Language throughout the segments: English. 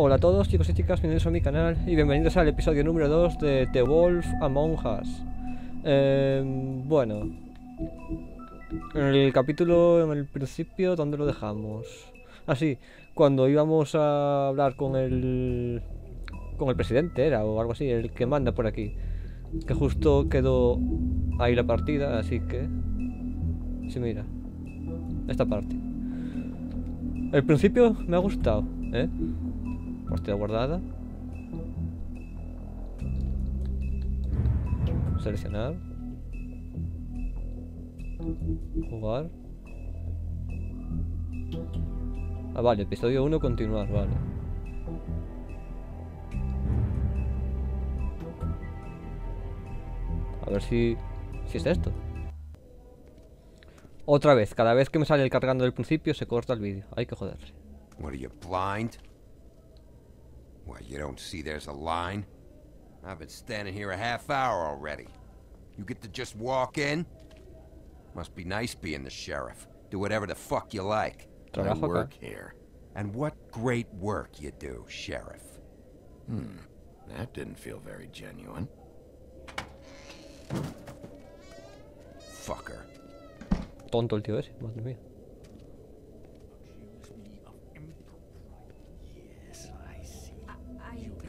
Hola a todos chicos y chicas, bienvenidos a mi canal y bienvenidos al episodio número 2 de The Wolf Among Us. Eh, bueno, en el capítulo, en el principio, ¿dónde lo dejamos? Ah, sí, cuando íbamos a hablar con el... con el presidente era o algo así, el que manda por aquí. Que justo quedó ahí la partida, así que... Sí, mira. Esta parte. El principio me ha gustado, ¿eh? Partida guardada. Seleccionar. Jugar. Ah, vale, episodio 1, continuar, vale. A ver si, si es esto. Otra vez, cada vez que me sale el cargando del principio se corta el vídeo. Hay que joderse. What blind? What, you don't see there's a line? I've been standing here a half hour already. You get to just walk in? Must be nice being the sheriff. Do whatever the fuck you like. I Trabajo acá. work here. And what great work you do, sheriff. Hmm. That didn't feel very genuine. Fucker. Tonto el tío ese, madre mía.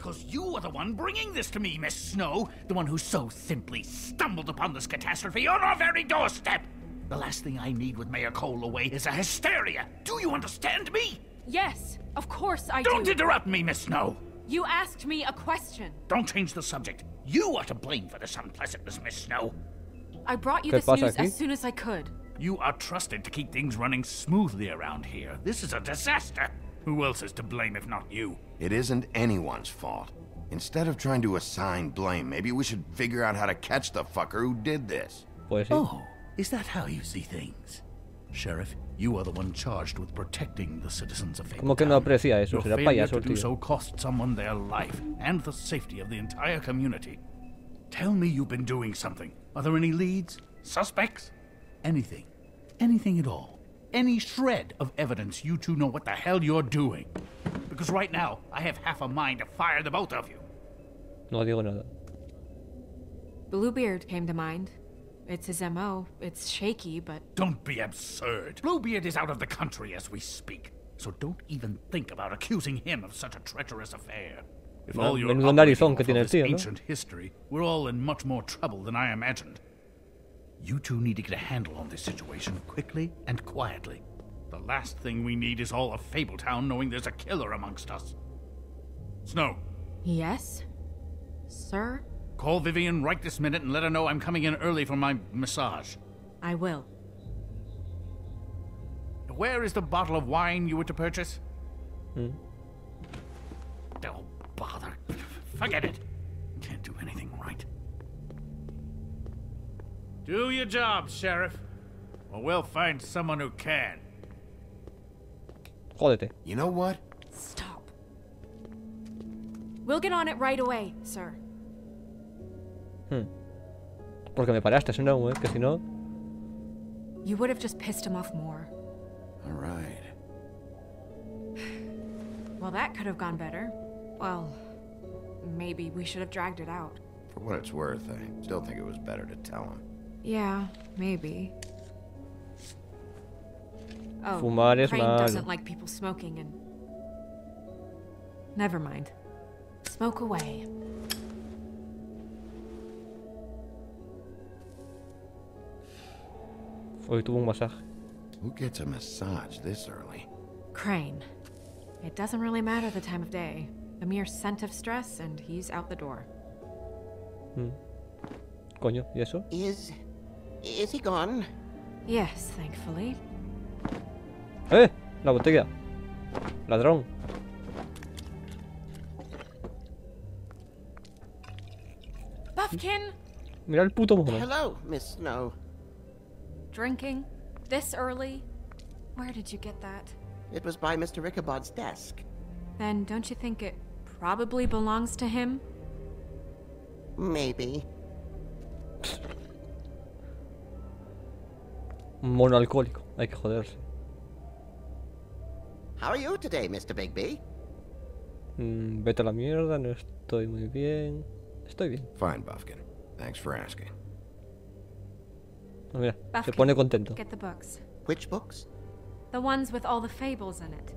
Because you are the one bringing this to me, Miss Snow. The one who so simply stumbled upon this catastrophe on our very doorstep. The last thing I need with Mayor Cole away is a hysteria. Do you understand me? Yes, of course I Don't do. interrupt me, Miss Snow. You asked me a question. Don't change the subject. You are to blame for this unpleasantness, Miss Snow. I brought you ¿Qué this news aquí? as soon as I could. You are trusted to keep things running smoothly around here. This is a disaster. Who else is to blame if not you? It isn't anyone's fault. Instead of trying to assign blame, maybe we should figure out how to catch the fucker who did this. Oh, is that how you see things? Sheriff, you are the one charged with protecting the citizens of Como que no Fabletown. aprecia eso, Your será failure payaso to do so cost someone their life and the safety of the entire community. Tell me you've been doing something. Are there any leads? Suspects? Anything. Anything at all. Any shred of evidence you two know what the hell you're doing. Because right now, I have half a mind to fire the both of you. No digo nada. Bluebeard came to mind. It's his MO. It's shaky, but Don't be absurd. Bluebeard is out of the country as we speak, so don't even think about accusing him of such a treacherous affair. If No, all you're menudo operating narizón que off of is ¿no? ancient history, we're all in much more trouble than I imagined. You two need to get a handle on this situation quickly and quietly. The last thing we need is all of Fabletown knowing there's a killer amongst us. Snow, yes? Sir? call Vivian right this minute and let her know I'm coming in early for my massage. I will. Where is the bottle of wine you were to purchase? Hmm. Don't bother. Forget it. Can't do anything right. Do your job, Sheriff. Or we'll find someone who can. Jódete. You know what? Stop. We'll get on it right away, sir. Hmm. Porque me paraste, no, eh, que si no... You would have just pissed him off more. All right. Well, that could have gone better. Well, maybe we should have dragged it out. For what it's worth, I still think it was better to tell him. Yeah, maybe. Oh, Fumar es Crane doesn't like people smoking and... Never mind. Smoke away. Hoy tuvo un masaje. Who gets a massage this early? Crane. It doesn't really matter the time of day. A mere scent of stress and he's out the door. Hmm. Coño, ¿y eso? Is. Is he gone? Yes, thankfully. ¡Eh! La botella. Ladrón. Buffkin! Mira el puto mono. Hello, Miss Snow. Drinking? This early? Where did you get that? It was by Mr. Ichabod's desk. Then don't you think it probably belongs to him? Maybe. Un mono alcohólico. Hay que joderse. How are you today, Mr. Bigby? Mm, vete a la mierda, no estoy muy bien. Estoy bien. Fine, Buffkin. Thanks for asking. Ah, Mira, se Buffkin, pone contento. Get the books. Which books? The ones with all the fables in it.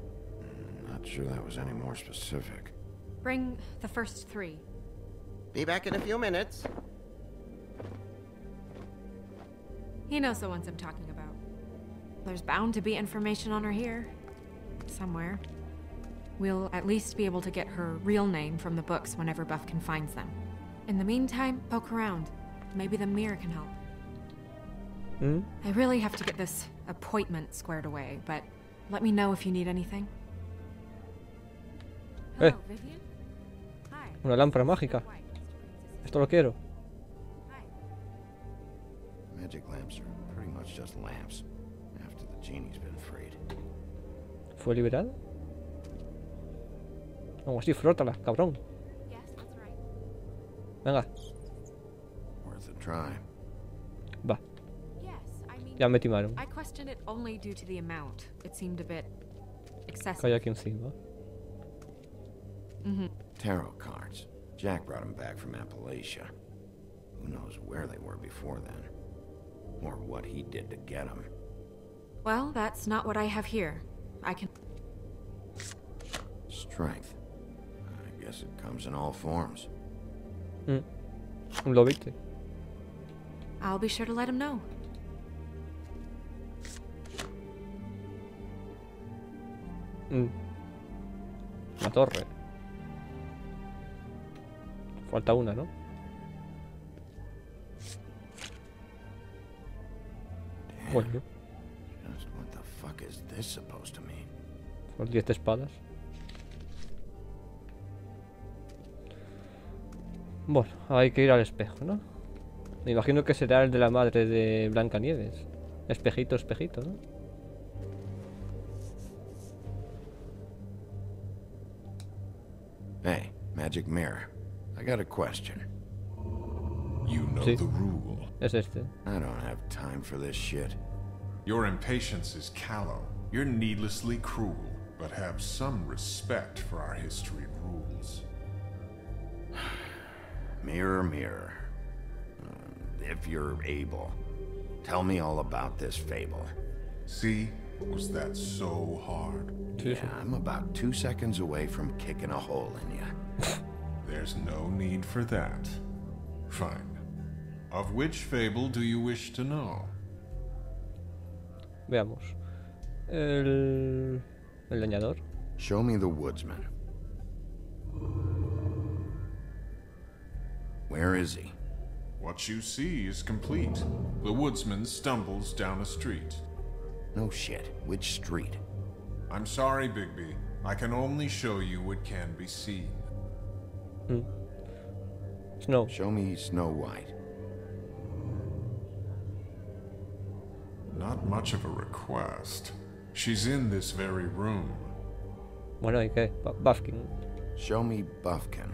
Not sure that was any more specific. Bring the first three. Be back in a few minutes. He knows the ones I'm talking about. There's bound to be information on her here. Somewhere. We'll at least be able to get her real name from the books whenever Buffkin finds them. In the meantime, poke around. Maybe the mirror can help. Mm, I really have to get this appointment squared away, but let me know if you need anything. Eh. Vivian? Hi. Una lámpara mágica. White, Mr. Princess. Esto lo quiero. Hi. Magic lamps are pretty much just lamps. After the genie's been freed. ¿Fue liberado? Vamos así, frótala, cabrón. Yes, that's right. Venga, Worth a try. va. Yes, I mean, Ya me timaron. I questioned it only due to the amount. It seemed a bit excessive. Cae aquí encima. Mm-hmm. Tarot cards. Jack brought them back from Appalachia. Who knows where they were before then? Or what he did to get them. Well, that's not what I have here. I can. Strength. I guess it comes in all forms. Mm. Lo viste. I'll be sure to let him know. Mm. La torre. Falta una, ¿no? Damn. This supposed to mean? son 10 espadas. Bueno, hay que ir al espejo, ¿no? Me imagino que será el de la madre de Blancanieves. Espejito, espejito, ¿no? Hey, magic mirror. I got a question. You know Sí. the rule. Es este. I don't have time for this shit. Your impatience is callow. You're needlessly cruel, but have some respect for our history and rules. Mirror, mirror. Uh, if you're able, tell me all about this fable. See? Was that so hard? Sí, sí. Yeah, I'm about two seconds away from kicking a hole in you. There's no need for that. Fine. Of which fable do you wish to know? Veamos. El... El leñador. Show me the woodsman. Where is he? What you see is complete. The woodsman stumbles down a street. No shit. Which street? I'm sorry, Bigby. I can only show you what can be seen. Hmm. Snow. Show me Snow White. Not much of a request. She's in this very room. Bueno, ¿y qué? Bu- Buffkin. Show me Buffkin.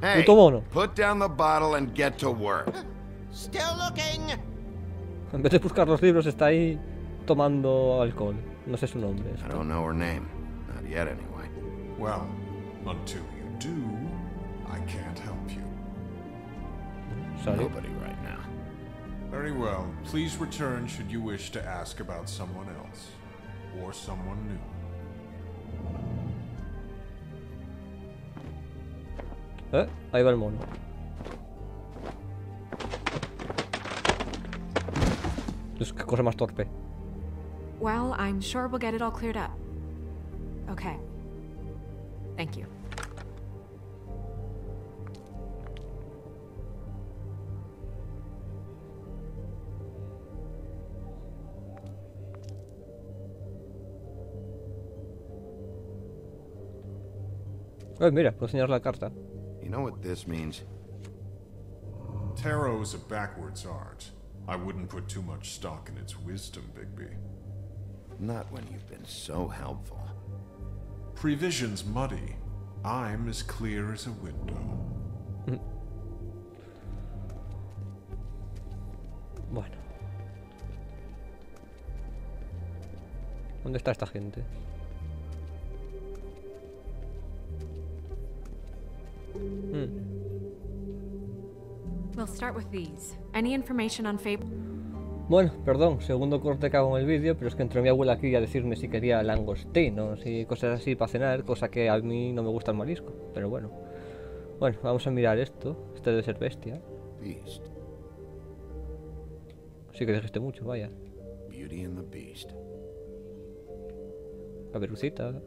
Hey, Puto mono. put down the bottle and get to work. Still looking. En vez de buscar los libros, está ahí tomando alcohol. No sé su nombre. I don't know her name. Not yet, anyway. Well, until you do, I can't help you. Sorry. Nobody right now. Very well. Please return should you wish to ask about someone else. Or someone new. ¿Eh? Ahí va el mono. Es que cosa más torpe. Well, I'm sure we'll get it all cleared up. Okay. Thank you. Eh, mira, puedo enseñar la carta. You know what this means? Tarot is a backwards art. I wouldn't put too much stock in its wisdom, Bigby. Not when you've been so helpful. Prevision's muddy. I'm as clear as a window. Bueno. ¿Dónde está esta gente? We'll start with these. Any information on Faber? Bueno, perdón, segundo corte que hago en el vídeo, pero es que entró mi abuela aquí a decirme si quería langostinos y cosas así para cenar, cosa que a mí no me gusta el marisco, pero bueno. Bueno, vamos a mirar esto. Este debe ser bestia. Beast. Sí que dijiste mucho, vaya. Beauty and the Beast. Caperucita.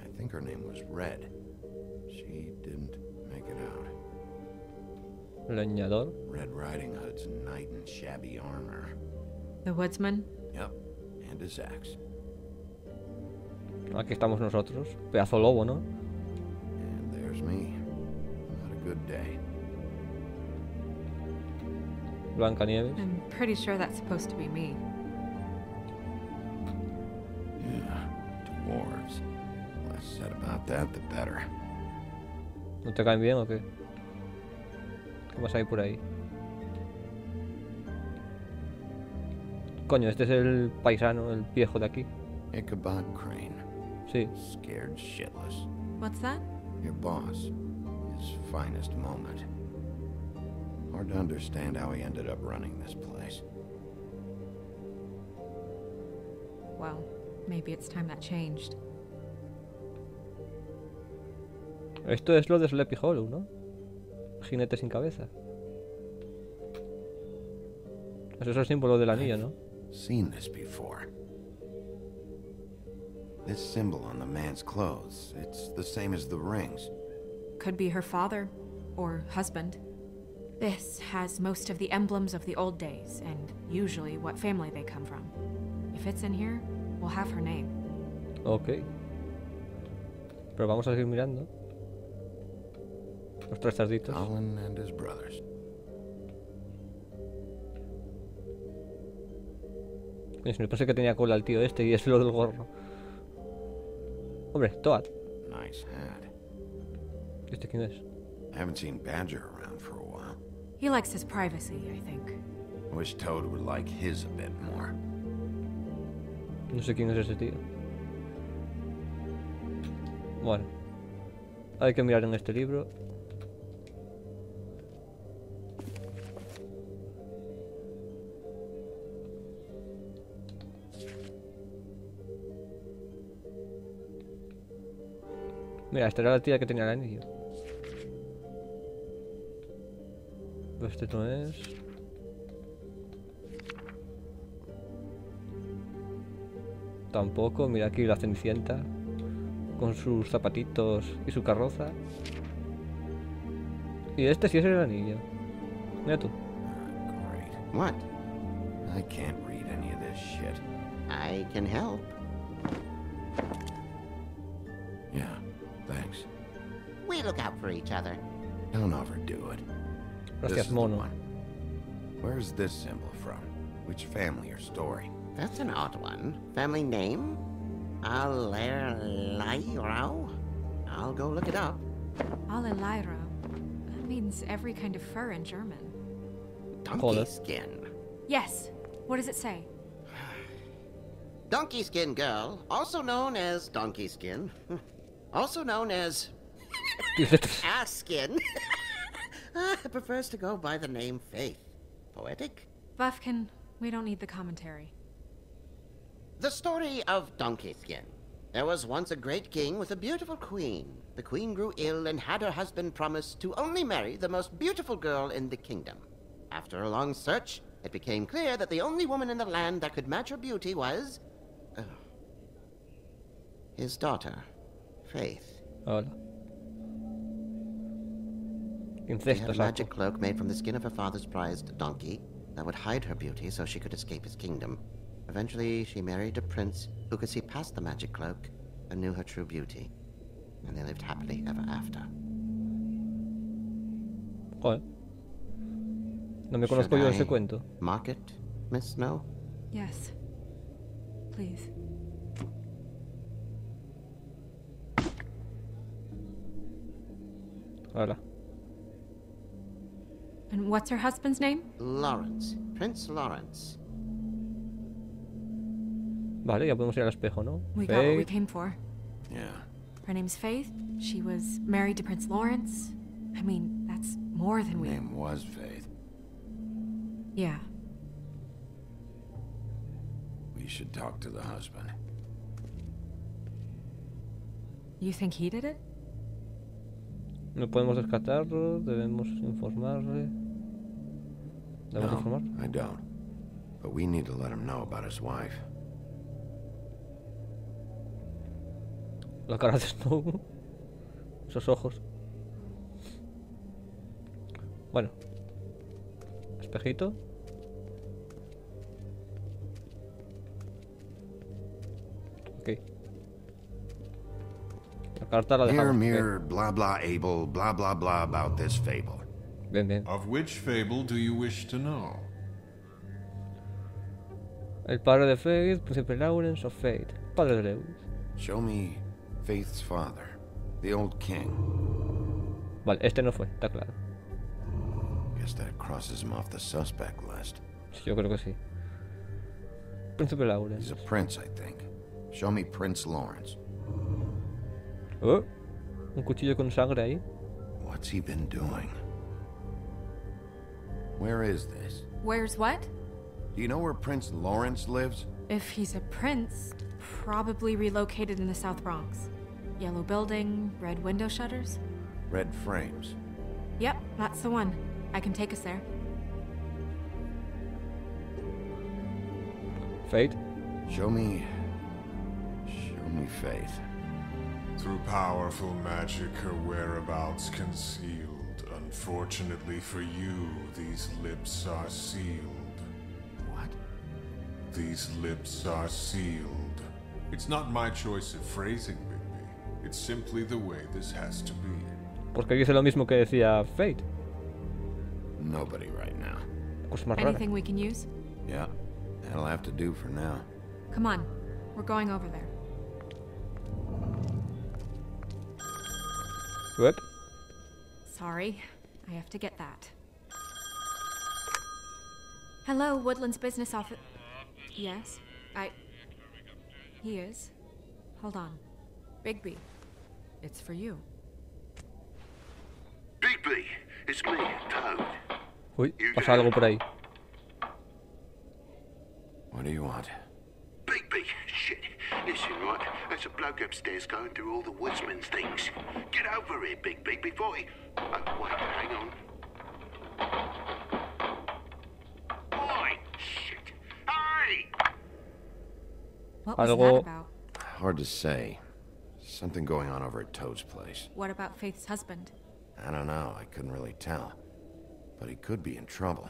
I think her name was Red. She didn't make it out. Leñador. Red Riding Hood's knight in shabby armor. The woodsman? Yep, and his axe. Aquí estamos nosotros. Pedazo lobo, ¿no? And there's me. Not a good day. Blanca Nieves. I'm pretty sure that's supposed to be me. Yeah, dwarves. Less said about that, the better. ¿No te caen bien o qué? ¿Qué más hay por ahí? Coño, este es el paisano, el viejo de aquí. Ichabod Crane. Sí. Scared shitless. What's that? Your boss. His finest moment. Hard to understand how he ended up running this place. Well, maybe it's time that changed. Esto es lo de Sleepy Hollow, ¿no? Jinete sin cabeza. Eso es el símbolo del anillo, ¿no? Seen this before. This symbol on the man's clothes, it's the same as the rings. Could be her father or husband. This has most of the emblems of the old days and usually what family they come from. If it's in here, we'll have her name. Ok. Pero vamos a seguir mirando. Los tres cerditos. Colin and his brothers. Coño, si me pensé que tenía cola el tío este y es lo del gorro. Hombre, Toad. Nice hat. ¿Este quién es? I haven't seen Badger around for a while. He likes his privacy, I think. Wish Toad would like his a bit more. No sé quién es ese tío. Bueno. Hay que mirar en este libro. Mira, esta era la tía que tenía el anillo. Pues Este no es. Tampoco, mira aquí la Cenicienta. Con sus zapatitos y su carroza. Y este sí es el anillo. Mira tú. What? I can't read any of this shit. I can help. We look out for each other. Don't overdo it. This Gracias, is mono. one. Where's this symbol from? Which family or story? That's an odd one. Family name? Allerleirauh? I'll go look it up. Allerleirauh. That means every kind of fur in German. Donkey skin. Yes. What does it say? Donkey skin girl, also known as donkey skin, also known as ass skin, uh, prefers to go by the name Faith. Poetic? Buffkin, we don't need the commentary. The story of Donkey Skin. There was once a great king with a beautiful queen. The queen grew ill and had her husband promise to only marry the most beautiful girl in the kingdom. After a long search, it became clear that the only woman in the land that could match her beauty was. uh, his daughter, Faith. Hola. She had a magic cloak made from the skin of her father's prized donkey that would hide her beauty so she could escape his kingdom. Eventually, she married a prince who could see past the magic cloak and knew her true beauty. And they lived happily ever after. Joder. No me conozco Should yo I ese cuento. Mark it, Miss Snow? Yes. Please. Hola. And what's her husband's name? Lawrence. Prince Lawrence. Vale, ya podemos ir al espejo, ¿no? We got what we came for. Yeah, Her name's Faith. She was married to Prince Lawrence. I mean, that's more than we. Name was Faith. Yeah. We should talk to the husband. You think he did it? No podemos rescatarlo, debemos informarle. ¿Debemos no, informar? I don't. But we need to let him know about his wife. La cara de Snow. Esos ojos. Bueno. Espejito. Ok. La carta la Mirror, dejamos. ok. mirror, blah blah able, blah blah blah about this fable. Bien, bien. Of which fable do you wish to know? El padre de Faith, Príncipe Lawrence of Fate. Padre de Lewis. Show me Faith's father, the old king. Vale, este no fue, está claro. Guess that crosses him off the suspect list. Sí, yo creo que sí. Príncipe He's a prince, I think. Show me Prince Lawrence. Oh, un cuchillo con sangre ahí. What's he been doing? Where is this? Where's what? Do you know where Prince Lawrence lives? If he's a prince, probably relocated in the South Bronx. Yellow building, red window shutters. Red frames. Yep, that's the one. I can take us there. Fate. Show me. Show me Faith. Through powerful magic, her whereabouts concealed. Unfortunately for you, these lips are sealed. What? These lips are sealed. It's not my choice of phrasing, Bigby. It's simply the way this has to be. Porque dice lo mismo que decía Fate. Nobody right now. Cosa más rara. Anything we can use? Yeah, that'll have to do for now. Come on, we're going over there. Whoop. Sorry, I have to get that. Hello, Woodland's business office. Yes, I. He is. Hold on. Bigby, it's for you. Bigby, it's me, Toad. Uy, pasa algo por ahí. What do you want? Bigby, shit. Listen, right? There's a bloke upstairs going through all the woodsman's things. Get over here, Bigby, before he. Oh, wait, hang on. Oi, shit. Hey! What was that about? Hard to say. Something going on over at Toad's place. What about Faith's husband? I don't know. I couldn't really tell. But he could be in trouble.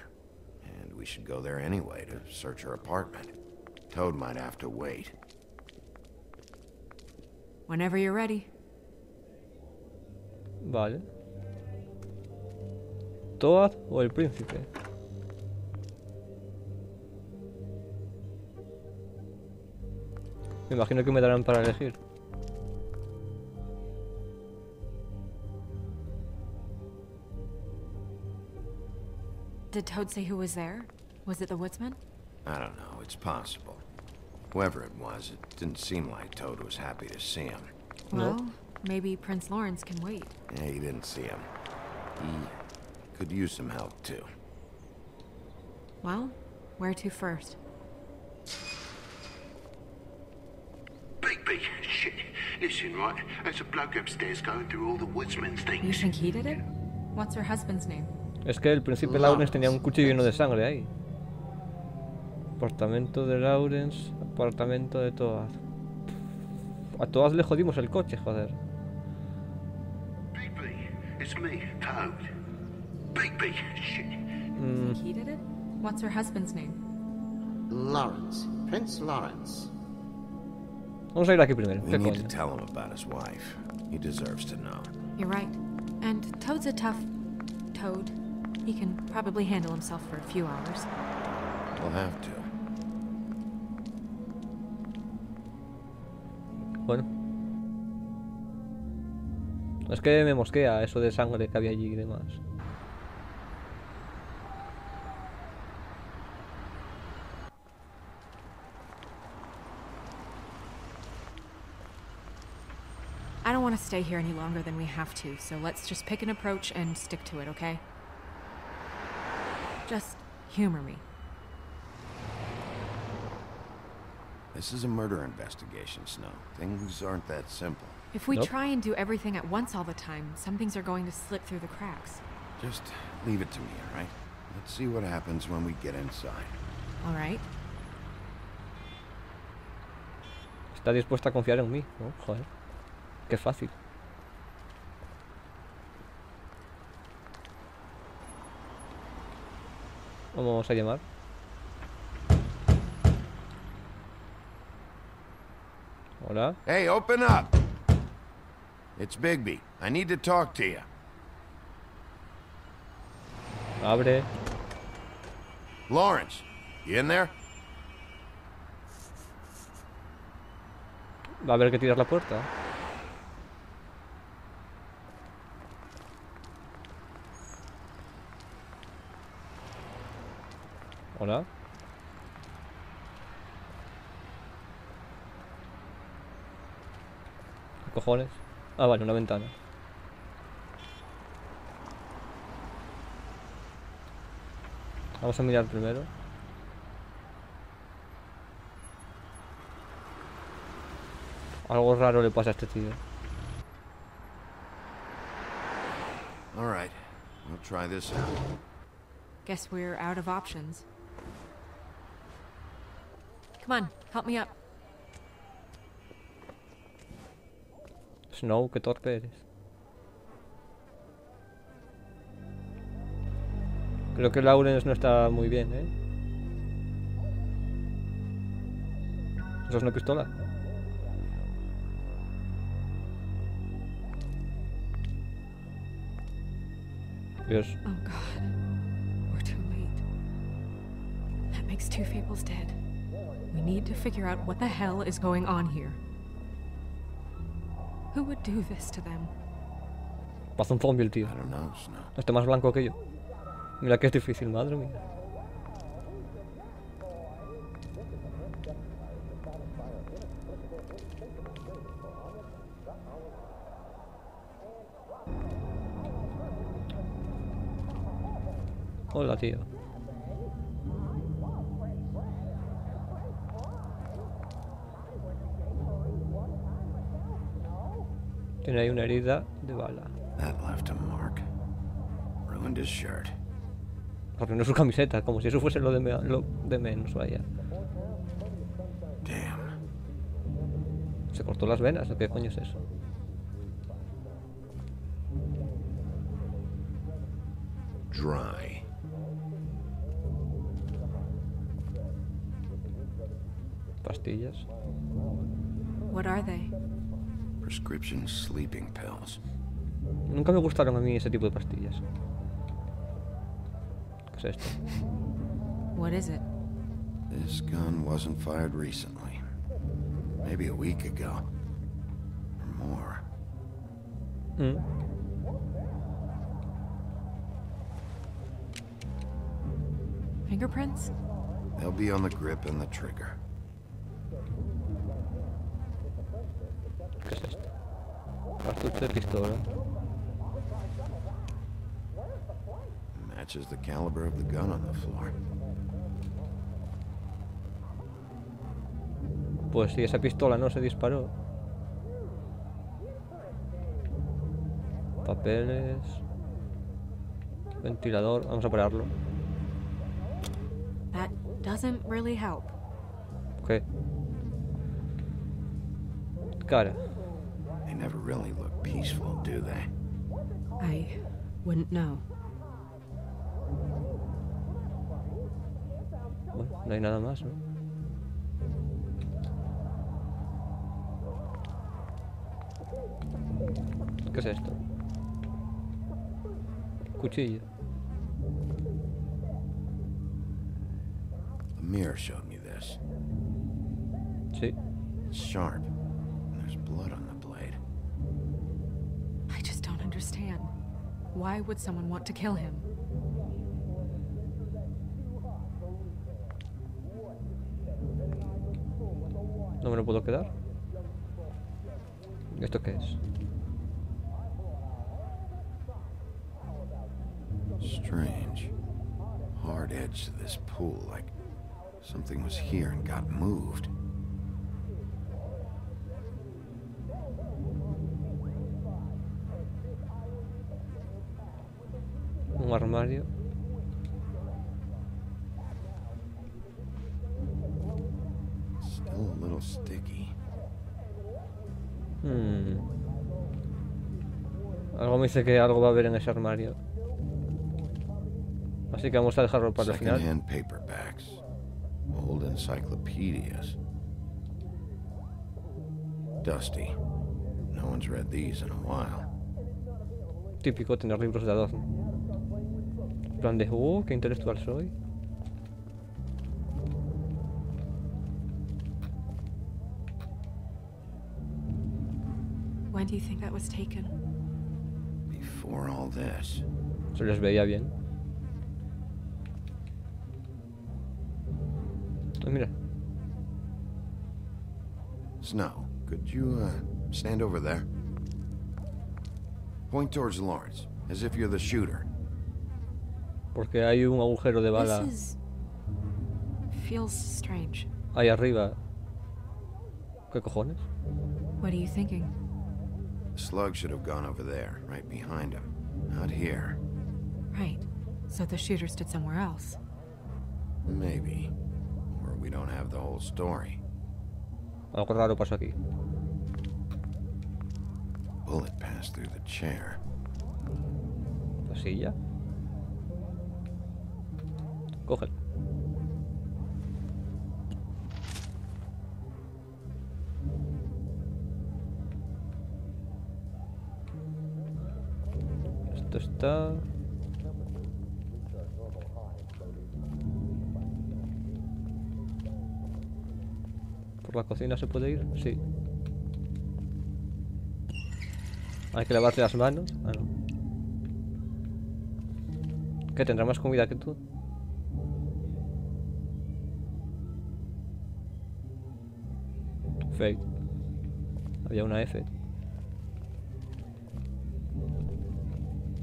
And we should go there anyway to search her apartment. Toad might have to wait. Whenever you're ready. Vale. Toad o el príncipe. Me imagino que me darán para elegir. Did Toad say who was there? Was it the woodsman? I don't know. It's possible. Whoever it was, it didn't seem like Toad was happy to see him. No. Well, maybe Prince Lawrence can wait. Yeah, he didn't see him. He could use some help, too. Well, where to first? Bigby, shit. Listen, right? There's a bloke upstairs going through all the woodsman's things. You think he did it? What's her husband's name? Es que el príncipe Lawrence tenía un cuchillo lleno de sangre ahí. Apartamento de Lawrence, apartamento de Toad. A Toad le jodimos el coche, joder. Bigby, it's me, Toad. Bigby, shit. Mm, Think he did it? What's her husband's name? Lawrence. Prince Lawrence. vamos a ir aquí primero. We ¿Qué need to tell him about his wife. He deserves to know. You're right. And Toad's a tough toad. He can probably handle himself for a few hours. We'll have to. Es que me mosquea eso de sangre que había allí y demás. I don't want to stay here any longer than we have to, so let's just pick an approach and stick to it, okay? Just humor me. This is a murder investigation, Snow. Things aren't that simple. If we Nope. try and do everything at once all the time, some things are going to slip through the cracks. Just leave it to me, all right? Let's see what happens when we get inside. All right? Está dispuesta a confiar en mí, ¿no? Joder. Qué fácil. Vamos a llamar. Hola. Hey, open up! It's Bigby. I need to talk to you. Abre. Lawrence, you in there? Va a haber que tirar la puerta. Hola. ¿Qué cojones? Ah, vale, una ventana. Vamos a mirar primero. Algo raro le pasa a este tío. All right, we'll try this out. Guess we're out of options. Come on, help me up. Snow, qué torpe eres. Creo que Lawrence no está muy bien, ¿eh? ¿Eso es una pistola? Dios. Oh god. We're too late. That makes two Fables dead. We need to figure out what the hell is going on here. Who would do this to them? Pasa un zombie el tío. I don't know, Snow. Está más blanco que yo. Mira que es difícil, madre mía. Hola, tío. Tiene ahí una herida de bala. That left a mark. Ruined his shirt. Porque no es su camiseta, como si eso fuese lo de, me- lo de menos, vaya. Damn. Se cortó las venas, ¿o qué coño es eso? Dry. Pastillas. What are they? Prescription sleeping pills. Nunca me gustaron a mí ese tipo de pastillas. ¿Qué es esto? What is it? This gun wasn't fired recently. Maybe a week ago. Or more. Mm. Fingerprints? They'll be on the grip and the trigger. Cartucho de pistola. Matches the caliber of the gun on the floor. Pues si esa pistola no se disparó. Papeles. Ventilador. Vamos a pararlo. That doesn't really help. ¿Qué? Cara. They never really look peaceful, do they? I wouldn't know. Bueno, no hay nada más, ¿no? ¿Qué es esto? Cuchillo. Amir showed me this. Sí. It's sharp. Why would someone want to kill him? No me lo puedo quedar. ¿Esto qué es? Strange. Hard edge to this pool, like something was here and got moved. Un armario. Still a little sticky. Hmm. Algo me dice que algo va a haber en ese armario. Así que vamos a dejarlo para el final. Paperbacks. Old encyclopedias. Dusty. No one's read these in a while. Típico tener libros de adorno. Plan de, oh, qué intelectual soy. When do you think that was taken? Before all this. Se les veía bien. Ah, mira, Snow, could you, uh, stand over there? Point towards Lawrence, as if you're the shooter. Porque hay un agujero de bala ahí arriba. ¿Qué cojones? What are you thinking? The slug should have gone over there, right behind him. Not here. Right. So the shooter stood somewhere else. Maybe. Or we don't have the whole story. Algo raro pasó aquí. Bullet passed through the chair. La silla. Cógelo. Esto está... ¿Por la cocina se puede ir? Sí. Hay que lavarse las manos. Ah, no. ¿Qué tendrá más comida que tú? Fake. Había una F.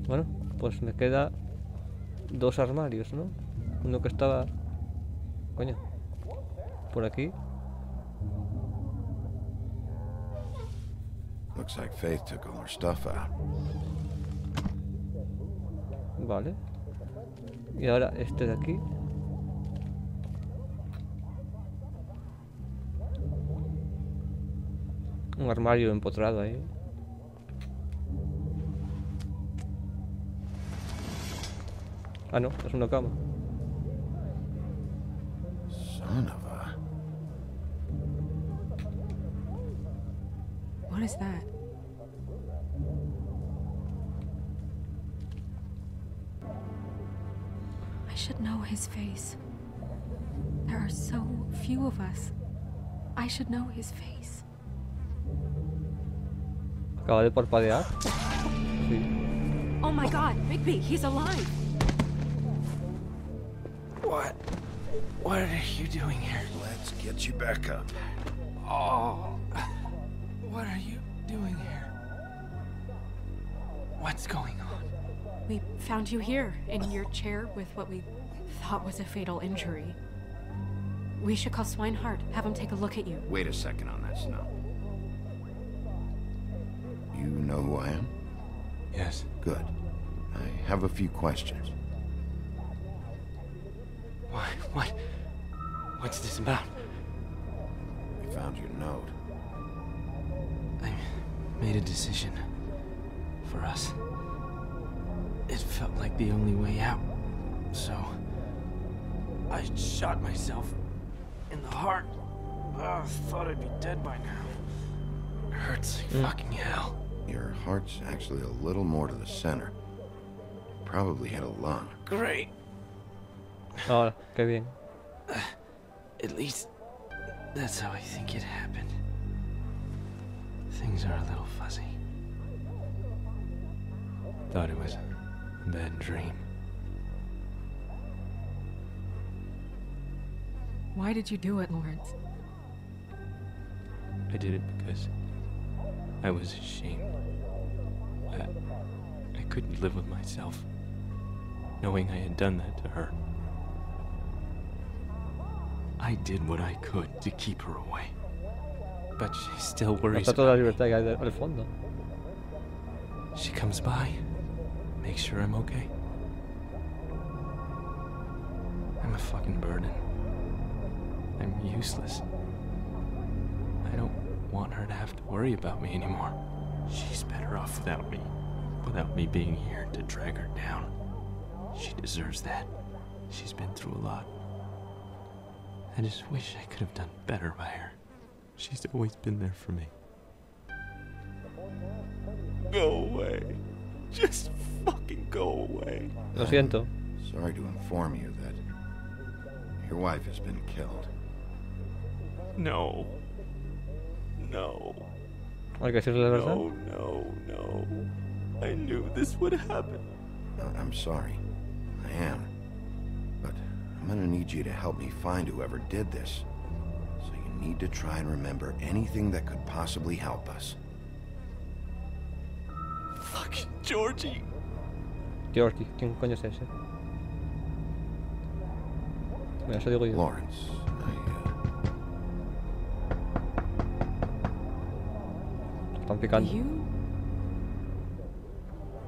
Bueno, pues me queda dos armarios, ¿no? Uno que estaba... Coño. Por aquí. Looks like Faith took all her stuff out. Vale. Y ahora este de aquí. Un armario empotrado ahí. Ah, no, es una cama. Son of a... What is that? I should know his face. There are so few of us. I should know his face. Acaba de parpadear. Sí. Oh my god, Bigby, he's alive! What? What are you doing here? Let's get you back up. Oh. What are you doing here? What's going on? We found you here, in your chair with what we thought was a fatal injury. We should call Swineheart, have him take a look at you. Wait a second on that, Snow. Know who I am? Yes. Good. I have a few questions. Why? What? What's this about? We found your note. I made a decision. For us. It felt like the only way out. So. I shot myself. In the heart. Oh, thought I'd be dead by now. It Hurts like hmm. fucking hell. Your heart's actually a little more to the center. Probably hit a lung. Great. Ahora, qué bien. At least that's how I think it happened. Things are a little fuzzy. Thought it was a bad dream. Why did you do it, Lawrence? I did it because I was ashamed. I, I couldn't live with myself. knowing I had done that to her. I did what I could to keep her away. But she still worries Hasta toda la about me. libertad que hay de- al fondo. She comes by, makes sure I'm okay. I'm a fucking burden. I'm useless. I don't want her to have to worry about me anymore. She's better off without me. Without me being here to drag her down. She deserves that. She's been through a lot. I just wish I could have done better by her. She's always been there for me. Go away. Just fucking go away. Lo siento. Sorry to inform you that your wife has been killed. No. No. Hay que decirle la verdad. No, no, no. I knew this would happen. I- I'm sorry. I am. But I'm gonna need you to help me find whoever did this. So you need to try and remember anything that could possibly help us. Fucking Georgie. Georgie, ¿quién coño es ese? Mira, eso digo yo. Lawrence, I, Están picando. You?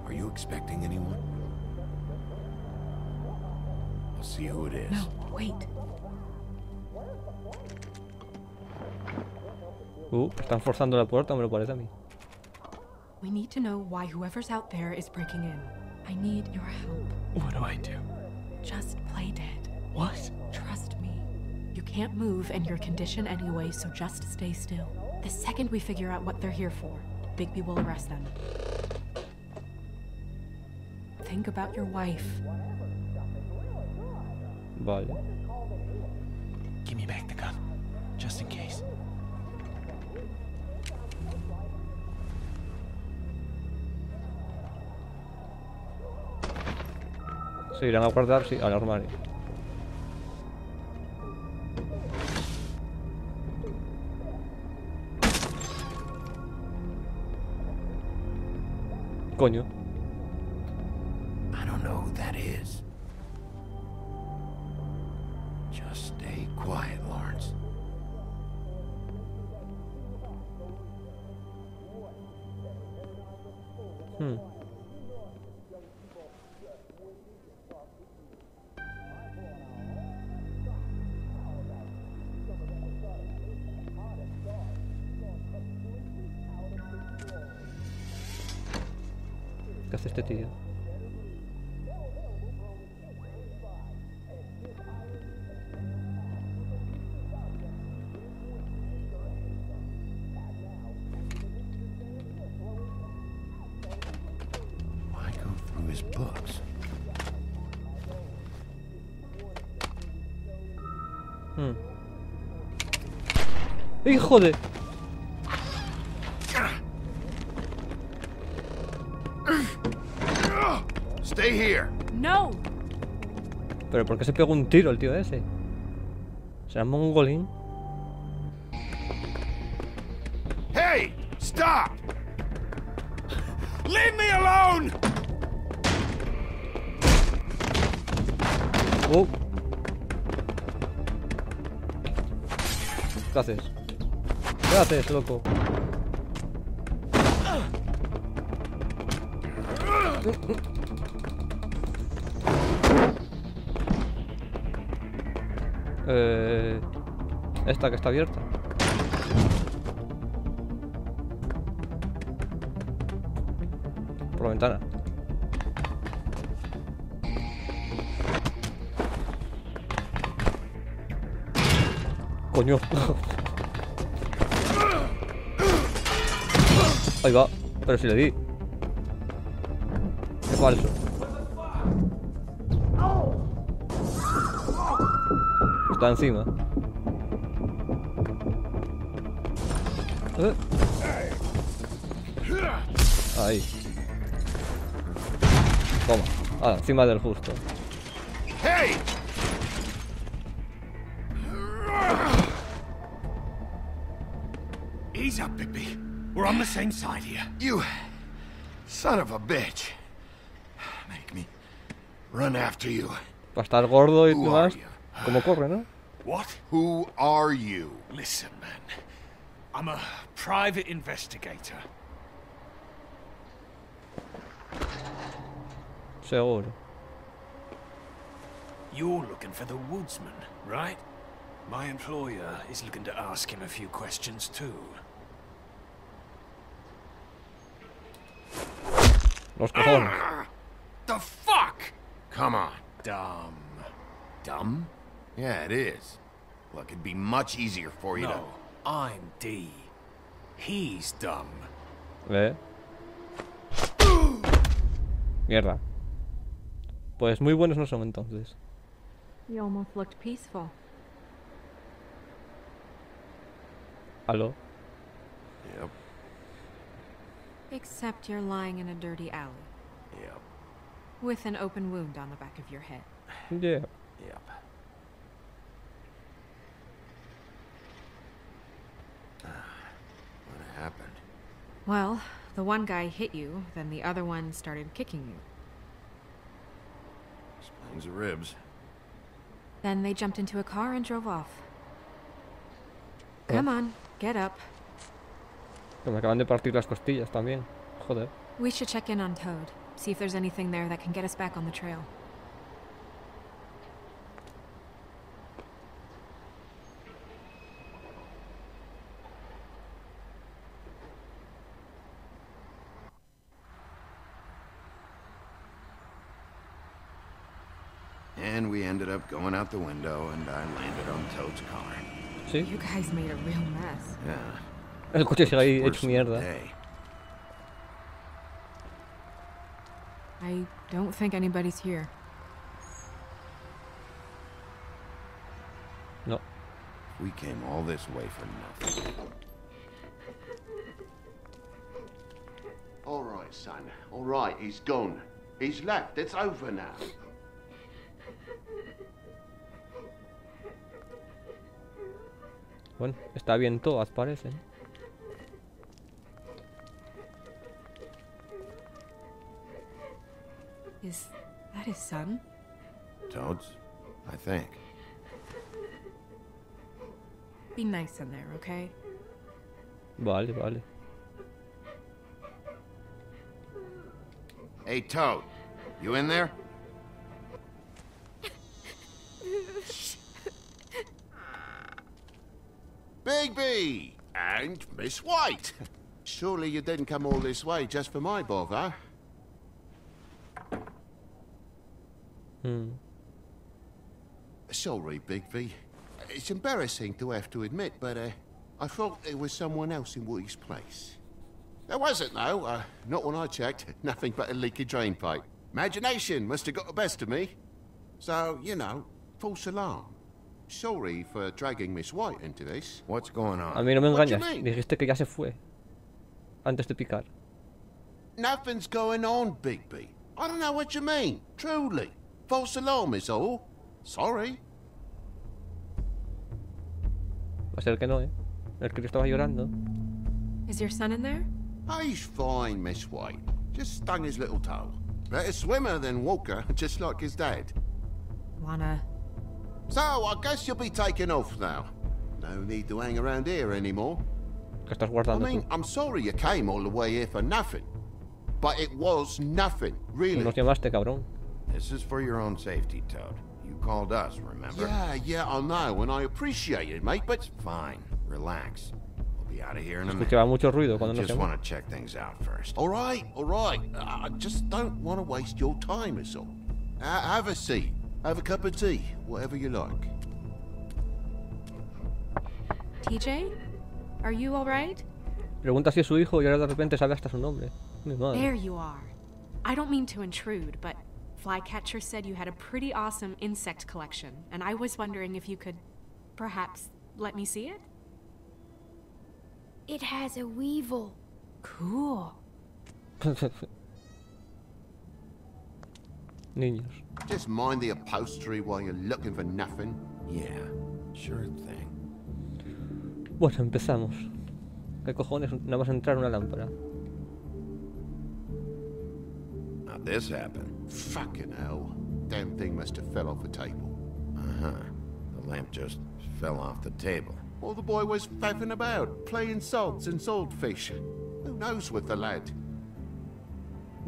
are you expecting anyone? I'll see who it is. No, wait. Uh, están forzando la puerta, me lo parece a mí. We need to know why whoever's out there is breaking in. I need your help. What do I do? Just play dead. What? Trust me. You can't move in your condition anyway, so just stay still. The second we figure out what they're here for, Bigby will arrest them. Think about your wife. Vale. Give me back the gun. Just in case. Se irán a guardar, sí, al armario. Coño. I don't know who that is. ¡Hijo de! Stay here. No! ¿Pero por qué se pegó un tiro el tío ese? ¿Será mongolín? ¿Qué haces, loco? Eh, esta que está abierta. Por la ventana. Coño. Ahí va. Pero si le di. Es falso. Está encima. Eh. Ahí. Toma. Ah, encima del justo. On the same side here. You son of a bitch. Make me Run after you. Para estar gordo y Who are demás, you? como corre, ¿no? What? Who are you? Listen, man. I'm a private investigator. Seguro. You're looking for the woodsman, right? My employer is looking to ask him a few questions too. Los cojones. The fuck? Come on. Dumb. Dumb? Yeah, it is. Look, it'd be much easier for you No, I'm Dee. He's dumb. ¿Ve? Mierda. Pues muy buenos no son entonces. You almost looked peaceful. ¿Aló? Yep, Except you're lying in a dirty alley yep, with an open wound on the back of your head. Yeah. yep. what happened? Well, the one guy hit you, then the other one started kicking you. Explains the ribs. Then they jumped into a car and drove off. Come on, get up. Que me acaban de partir las costillas también. Joder. We should check in on Toad. See if there's anything there that can get us back on the trail. And we ended up going out the window, and I landed on Toad's car. Sí. You guys made a real mess. Yeah. El coche ahí worse hecho mierda. I don't think anybody's here. No. We came all this way for nothing. All right, son. All right, he's gone. He's left. It's over now. Bueno, está bien todas, parece. Is that his son? Toads? I think. Be nice in there, okay? Vale, vale. Hey, Toad. You in there? Bigby! And Miss White! Surely you didn't come all this way just for my bother. Hmm. Sorry, Bigby. It's embarrassing to have to admit, but uh, I thought there was someone else in Woody's place. There wasn't, though. Uh, not when I checked. Nothing but a leaky drain pipe. Imagination must have got the best of me. So, you know, false alarm. Sorry for dragging Miss White into this. What's going A on? mí no me What do you engañas. Dijiste que ya se fue. Antes de picar. Nothing's going on, Bigby. I don't know what you mean. Truly. False alarm is all. Sorry. Va a ser que no, ¿eh? El crío estaba llorando. Is your son in there? He's fine, Miss White. Just stung his little toe. Better swimmer than Walker, just like his dad. Wanna. So, I guess you'll be taking off now. No need to hang around here anymore. Que estás I mean, tú. I'm sorry you came all the way here for nothing. But it was nothing, Que really. nos llamaste, cabrón. This is for your own safety, Toad. You called us, remember? Yeah, yeah, I know, and I appreciate it, mate, but Fine. Relax. We'll be out of here in a minute. Escuchaba mucho ruido I cuando nos just want to check things out first. all right, all right. I just don't want to waste your time, is all. Ha- have a seat. Have a cup of tea, whatever you like. TJ? Are you alright? Pregunta si es su hijo y ahora de repente sabe hasta su nombre. Mi madre. There you are. I don't mean to intrude, but Flycatcher said you had a pretty awesome insect collection, and I was wondering if you could perhaps let me see it? It has a weevil. Cool. Niños. Just mind the upholstery while you're looking for nothing. Yeah, sure thing. Bueno, empezamos. ¿Qué cojones? Nada más entrar una lámpara. This happen? Fucking hell. damn thing must have fell off the table. Uh-huh. The lamp just fell off the table. Or the boy was faffing about, playing salts and saltfish. Who knows with the lad?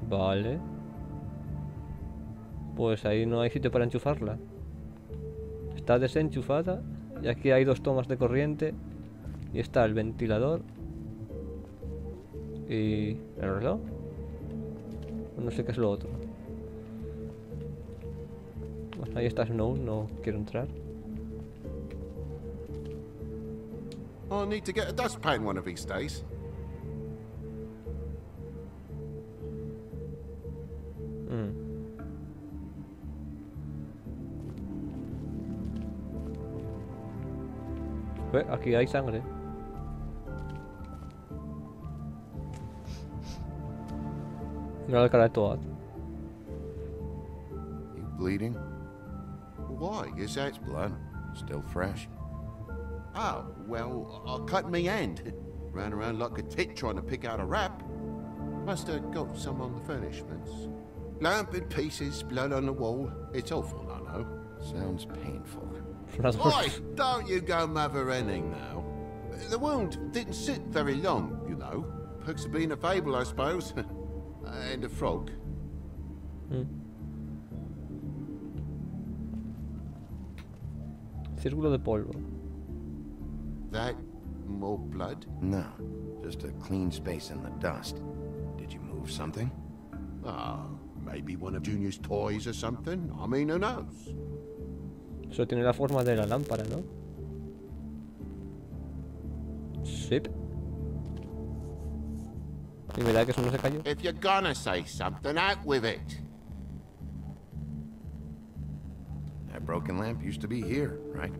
Vale. Pues ahí no hay sitio para enchufarla. Está desenchufada y aquí hay dos tomas de corriente y está el ventilador y el reloj. No sé qué es lo otro. Bueno, ahí está Snow, no quiero entrar. I'll need to get a dustpan one of these days. Mm. Aquí hay sangre. Mira la cara de Toad. You bleeding? Why? Is that... It's blood. Still fresh. Oh, well, I cut me hand. Ran around like a tit trying to pick out a wrap. Must have got some on the furnishments. Lamp in pieces, blood on the wall. It's awful, I know. Sounds painful. Oi! Don't you go mother-henning now. The wound didn't sit very long, you know. Perks of being a fable, I suppose. and a frog. Mm. Círculo de polvo. That more blood? No, just a clean space in the dust. Did you move something? Ah, maybe one of Junior's toys or something. I mean, who knows? Eso tiene la forma de la lámpara, ¿no? Sí. Y mira que eso no se cayó. If you're gonna say something, out with it. That broken lamp used to be here, right?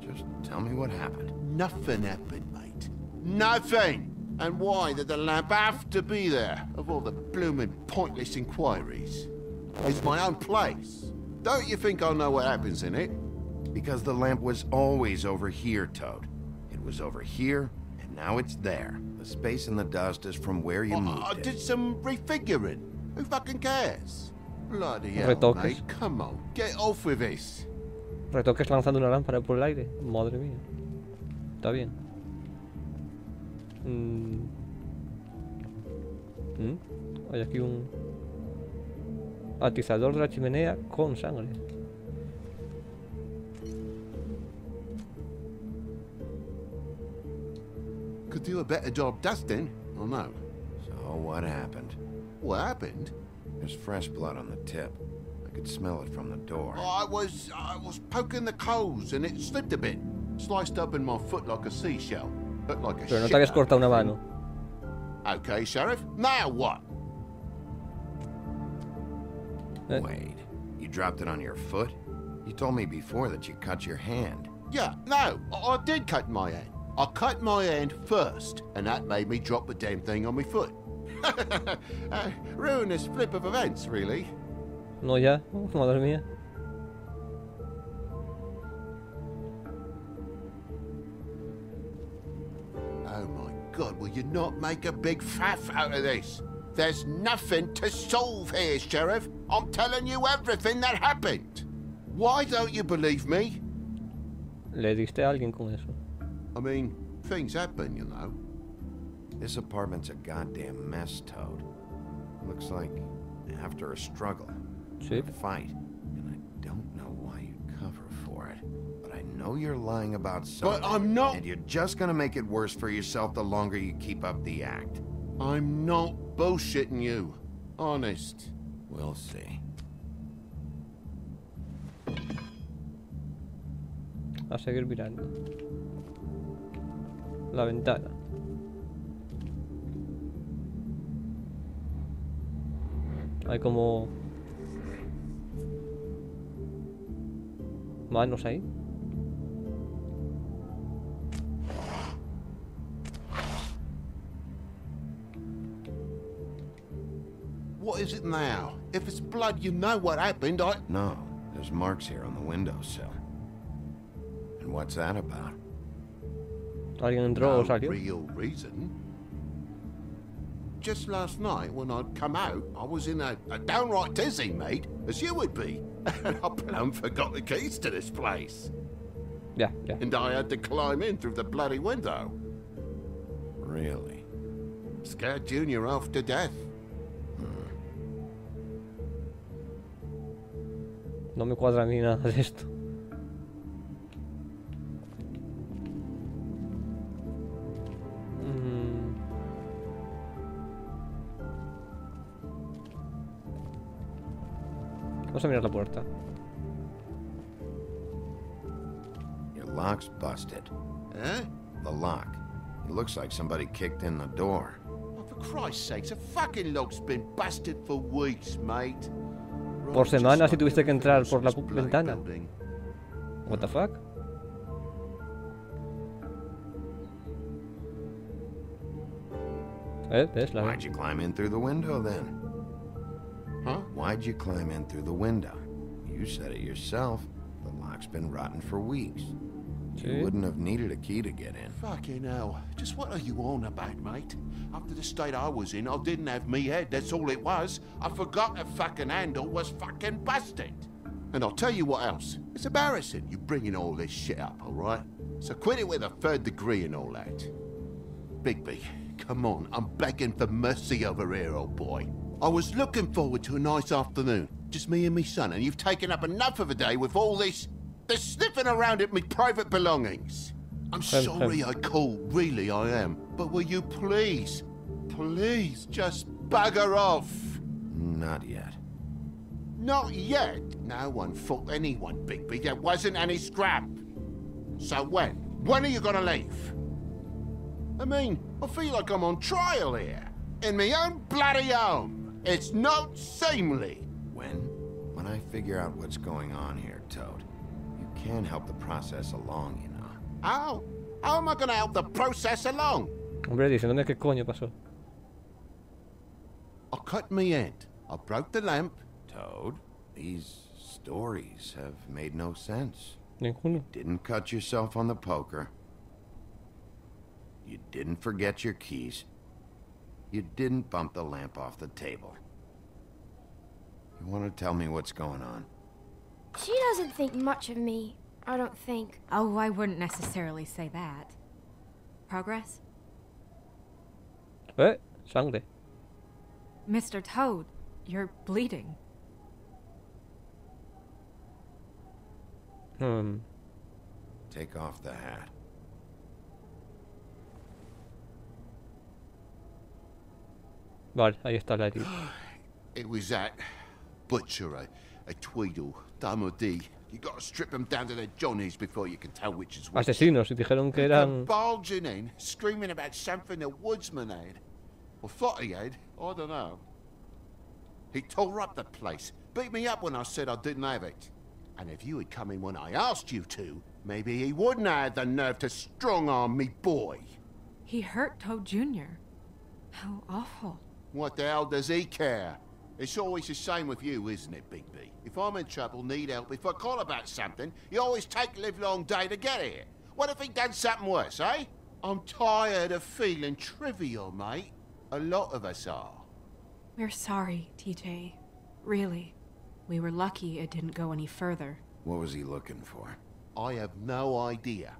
Just tell me what happened. Nothing happened, mate. Nothing! And why did the lamp have to be there, of all the blooming pointless inquiries? It's my own place. Don't you think I'll know what happens in it? Because the lamp was always over here, Toad. It was over here, and now it's there. The space in the dust is from where you I, moved I it. did some refiguring. Who fucking cares? Bloody hell, Retoques. mate. Come on, get off with this. Retoques lanzando una lámpara por el aire. Madre mía. Está bien. Mm. Mm. Hay aquí un atizador de la chimenea con sangre. Could do a better job dusting, or no? So what happened? What happened? There's fresh blood on the tip. I could smell it from the door. I was I was poking the coals and it slipped a bit. Sliced up in my foot like a seashell. Looked like a Pero no shit te habías out cortado una a thing. mano. Okay, Sheriff. Now what? Eh. Wait, you dropped it on your foot? You told me before that you cut your hand. Yeah, no, I, I did cut my hand. I cut my hand first, and that made me drop the damn thing on my foot. uh, ruinous flip of events, really. No. Oh, madre mía. Oh my god, will you not make a big faff out of this? There's nothing to solve here, Sheriff. I'm telling you everything that happened. Why don't you believe me? Le diste a alguien con eso. I mean, things happen, you know. This apartment's a goddamn mess, Toad. Looks like after a struggle, Sí. a fight, and I don't know why you'd cover for it. But I know you're lying about something. But I'm not. And you're just gonna make it worse for yourself the longer you keep up the act. I'm not bullshitting you. Honest. We'll see. A seguir mirando. La ventana. Hay como... Manos ahí. What is it now? If it's blood, you know what happened. I. No, there's marks here on the windowsill. And what's that about? Entró o no real reason. just last night when I'd come out, I was in a, a downright dizzy, mate, as you would be. And I plumb forgot the keys to this place. Yeah, ya. And I had to climb in through the bloody window. Really? Scared Junior off to death. Hmm. No me cuadra a mí nada de esto. Vamos a mirar la puerta. Your lock's busted. Eh? The lock. It looks like somebody kicked in the door. Oh, for Christ's sake, a fucking lock's been busted for weeks, mate. Por semanas y tuviste que entrar por la else in pu- this bloody ventana. What the fuck? Eh, ¿ves? La... Why'd you climb in through the window then? Huh? Why'd you climb in through the window? You said it yourself. The lock's been rotten for weeks. You wouldn't have needed a key to get in. Fucking hell. Just what are you on about, mate? After the state I was in, I didn't have me head, that's all it was. I forgot the fucking handle was fucking busted. And I'll tell you what else. It's embarrassing you bringing all this shit up, alright? So quit it with a third degree and all that. Bigby, come on, I'm begging for mercy over here, old boy. I was looking forward to a nice afternoon, just me and me son, and you've taken up enough of a day with all this, this sniffing around at me private belongings. I'm sorry. I called, really I am. But will you please, please just bugger off? Not yet. Not yet. No one fought anyone, Bigby. There wasn't any scrap. So when? When are you gonna leave? I mean, I feel like I'm on trial here. In my own bloody home. It's not seemly. When? When I figure out what's going on here, Toad. You can help the process along, you know. How? How am I gonna help the process along? Hombre, diciéndome qué coño pasó. I cut me end. I broke the lamp. Toad, these stories have made no sense. Ninguno. Didn't cut yourself on the poker. You didn't forget your keys. You didn't bump the lamp off the table. You want to tell me what's going on? She doesn't think much of me, I don't think. Oh, I wouldn't necessarily say that. Progress? Eh, sangre. Mr. Toad, you're bleeding. Hmm. Take off the hat. Vale, ahí está la herida. It was that butcher, a, a Tweedle, Dum or Dee. You gotta strip them down to their johnnies before you can tell which is which. Asesinos, y dijeron que They eran... bulging in, screaming about something the woodsman had. Or thought he had, I don't know. He tore up the place, beat me up when I said I didn't have it. And if you had come in when I asked you to, maybe he wouldn't have had the nerve to strong-arm me boy. He hurt Toad Jr. How awful. What the hell does he care? It's always the same with you, isn't it, Bigby? If I'm in trouble, need help, if I call about something, you always take a livelong day to get here. What if he done something worse, eh? I'm tired of feeling trivial, mate. A lot of us are. We're sorry, TJ. Really. We were lucky it didn't go any further. What was he looking for? I have no idea.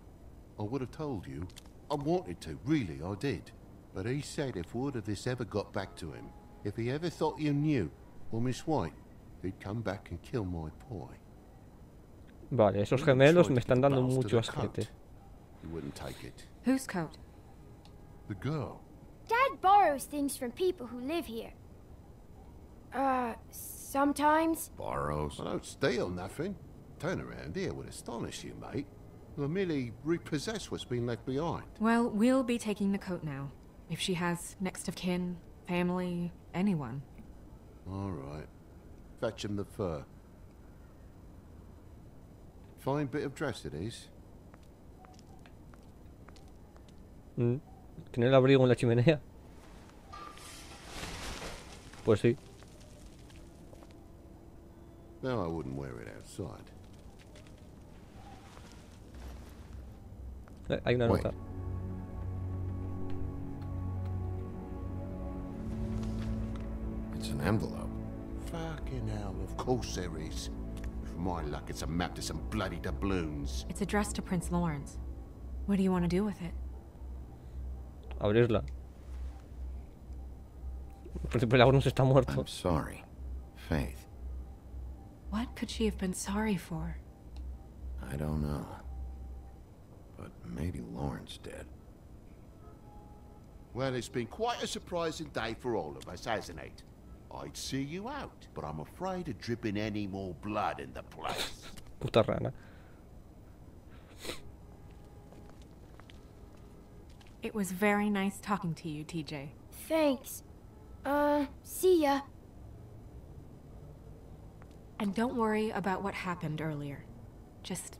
I would have told you. I wanted to, really, I did. But he said if word of this ever got back to him, if he ever thought you knew, or Miss White, he'd come back and kill my boy. Vale, esos gemelos me están dando mucho the asquete. coat. He wouldn't take it. Whose coat? The girl. Dad borrows things from people who live here. Uh, sometimes. Borrows. I don't steal nothing. Turn around here would astonish you, mate. I merely repossess what's been left behind. Well, we'll be taking the coat now. If she has next of kin, family, anyone. All right. Fetch him the fur. Fine bit of dress it is. Mm. ¿Tiene el abrigo en la chimenea? Pues sí. No, I wouldn't wear it outside. Hay una Wait. nota. An envelope. Fucking hell, of course there is. With my luck, it's a map to some bloody doubloons. It's addressed to Prince Lawrence. What do you want to do with it? Abrirla. El príncipe Lawrence está muerto. I'm sorry. Faith, What could she have been sorry for? I don't know. But maybe Lawrence did. Well, it's been quite a surprising day for all of us, hasn't it? I'd see you out, but I'm afraid of dripping any more blood in the place. Puta rana. It was very nice talking to you, TJ. Thanks. Uh, see ya. And don't worry about what happened earlier. Just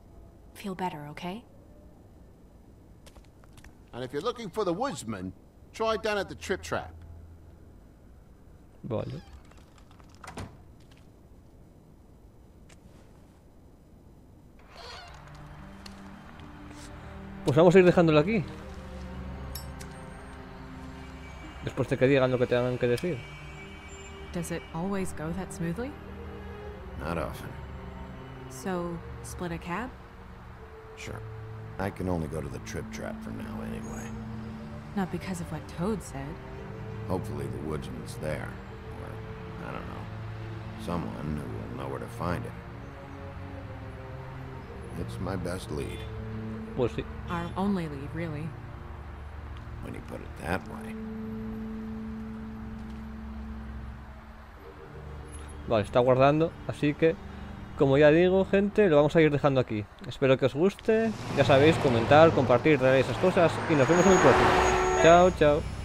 feel better, okay? And if you're looking for the woodsman, try down at the Trip Trap. Vale. Pues vamos a ir dejándolo aquí. Después de que digan lo que tengan que decir. Does it always go that smoothly? Not often. So, split a cab? Sure. I can only go to the trip trap for now anyway. Not because of what Toad said. Hopefully the woodsman's there. I don't know. Someone who will know where to find it. It's my best lead, Pues sí. Our only lead, really. when you put it that way. Vale, está guardando, así que, como ya digo, gente, lo vamos a ir dejando aquí. Espero que os guste, ya sabéis, comentar, compartir, traer esas cosas, y nos vemos en el próximo. Chao, chao.